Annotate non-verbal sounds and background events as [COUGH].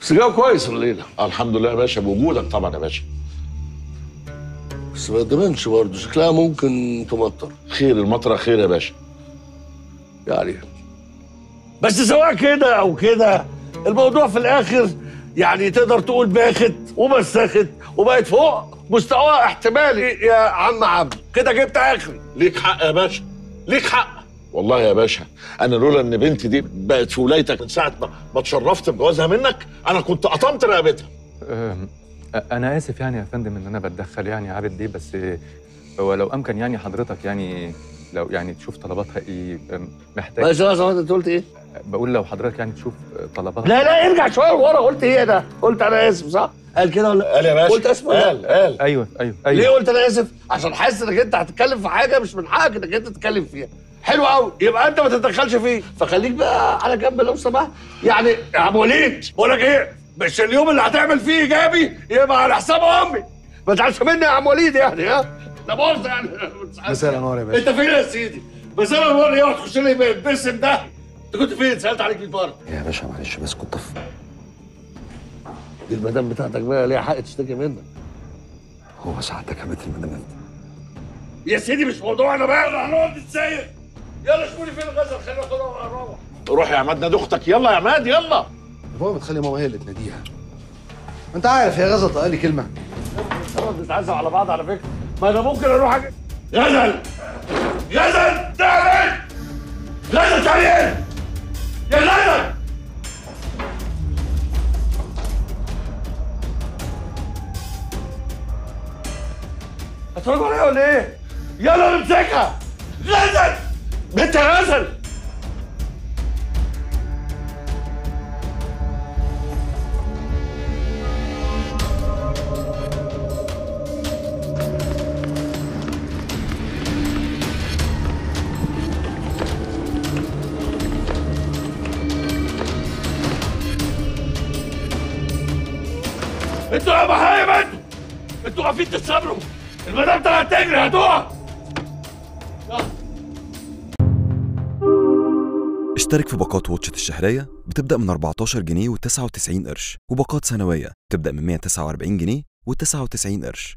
بس جو كويس الليلة. الحمد لله يا باشا بوجودك طبعا يا باشا. بس ما تبانش برضه شكلها ممكن تمطر. خير المطرة خير يا باشا. يعني بس سواء كده أو كده الموضوع في الآخر يعني تقدر تقول باخت ومسخت وبقت فوق مستوى احتمالي يا عم عبد. كده جبت آخري. ليك حق يا باشا. ليك حق. والله يا باشا أنا لولا إن بنتي دي بقت في ولايتك من ساعة ما ما اتشرفت بجوازها منك أنا كنت قطمت رقبتها أنا آسف يعني يا فندم إن أنا بتدخل يعني عابد دي بس هو لو أمكن يعني حضرتك يعني لو يعني تشوف طلباتها إيه محتاج خلاص أنت قلت إيه؟ بقول لو حضرتك يعني تشوف طلباتها لا لا ارجع شوية لورا قلت إيه ده؟ قلت أنا آسف صح؟ قال كده ولا قال يا باشا قلت اسف ولا قال قال أيوه أيوه ليه أيوه قلت أنا آسف؟ عشان حاسس إنك أنت هتتكلم في حاجة مش من حقك إنك أنت تتكلم فيها. حلو قوي. يبقى انت ما تتدخلش فيه. فخليك بقى على جنب لو سمحت. يعني يا عم وليد بقول لك إيه؟ مش اليوم اللي هتعمل فيه إيجابي يبقى على حساب أمي. ما تزعلش مني يا عم وليد يعني ها؟ ده باظ يعني. [LAUGHS] مساء الأنوار يا باشا. أنت فين يا سيدي؟ بس أنا بقول إيه تخش لي بالبسم ده؟ أنت كنت فين؟ سألت عليك 100 مره يا باشا معلش بس كنت في دي المدام بتاعتك بقى ليها حق تشتكي منك. هو ساعتك يا بنت المدام. يا سيدي مش موضوعنا بقى إحنا هنقعد نتسير يلا شوفوا لي فين الغزل خلينا ناخدها ونروح روح. يا عماد نادي أختك. يلا يا عماد يلا. بابا بتخلي ماما هي اللي تناديها. أنت عارف هي غزل طاقه لي كلمة. خلاص نتعزم على بعض على فكرة. ما أنا ممكن أروح أجي... غزل! غزل! تعالى غزل تعالى يا غزل! هتفرجوا عليا ولا إيه؟ يلا نمسكها. غزل! غزل! أنتوا يا بهايم أنتوا أنتوا واقفين تستمروا المدام طلعت تجري هتقع اشترك في باقات واتشت الشهرية بتبدأ من 14 جنيه و99 قرش وباقات سنوية بتبدأ من 149 جنيه و99 قرش.